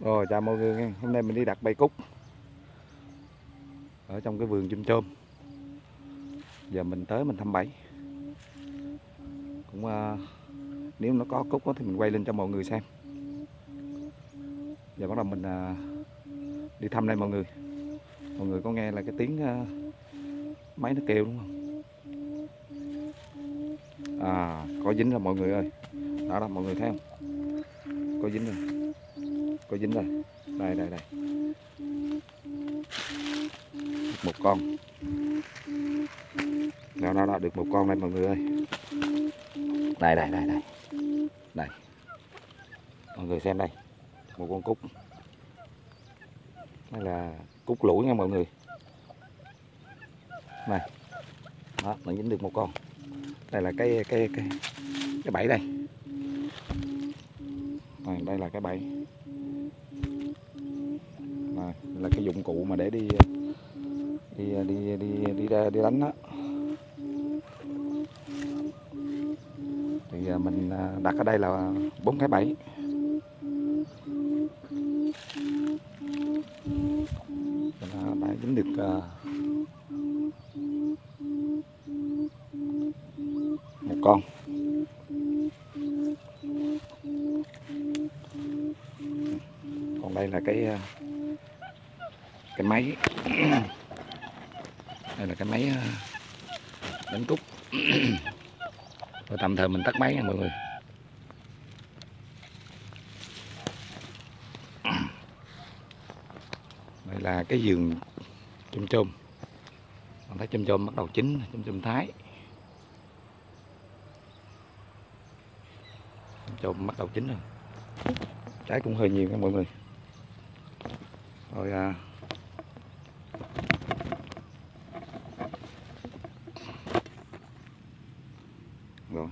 Rồi chào mọi người nha. Hôm nay mình đi đặt bay cúc Ở trong cái vườn chôm chôm. Giờ mình tới mình thăm bẫy. Cũng uh, Nếu nó có cúc đó, thì mình quay lên cho mọi người xem. Giờ bắt đầu mình uh, Đi thăm đây mọi người. Mọi người có nghe là cái tiếng uh, Máy nó kêu đúng không? À có dính rồi mọi người ơi. Đó đó mọi người thấy không? Có dính rồi có dính đây. Đây đây đây. Được một con. Đó đó đó được một con đây mọi người ơi. Đây đây đây đây. Đây. Mọi người xem đây. Một con cúc. Đây là cúc lũi nha mọi người. Này. Đó nó dính được một con. Đây là cái cái cái cái bẫy đây. Đây, đây là cái bẫy là cái dụng cụ mà để đi đi đi đi đi ra đi đánh đó thì à, mình à, đặt ở đây là bốn cái bẫy. Đã, dính được à, một con. Còn đây là cái cái máy. Đây là cái máy ờ, đánh cúc rồi tạm thời mình tắt máy nha mọi người. Đây là cái giường chôm chôm. Bạn thấy chôm chôm bắt đầu chín chôm chôm thái. Chôm chôm bắt đầu chín rồi. Trái cũng hơi nhiều nha mọi người. Rồi à, rồi